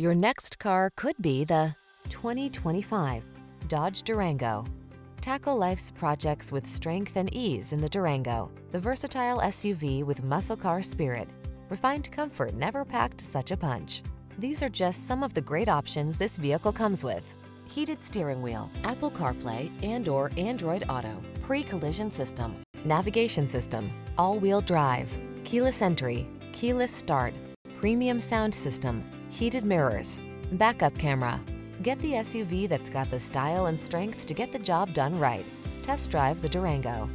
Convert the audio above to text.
Your next car could be the 2025 Dodge Durango. Tackle life's projects with strength and ease in the Durango, the versatile SUV with muscle car spirit. Refined comfort never packed such a punch. These are just some of the great options this vehicle comes with. Heated steering wheel, Apple CarPlay and or Android Auto, pre-collision system, navigation system, all-wheel drive, keyless entry, keyless start, premium sound system, heated mirrors, backup camera. Get the SUV that's got the style and strength to get the job done right. Test drive the Durango.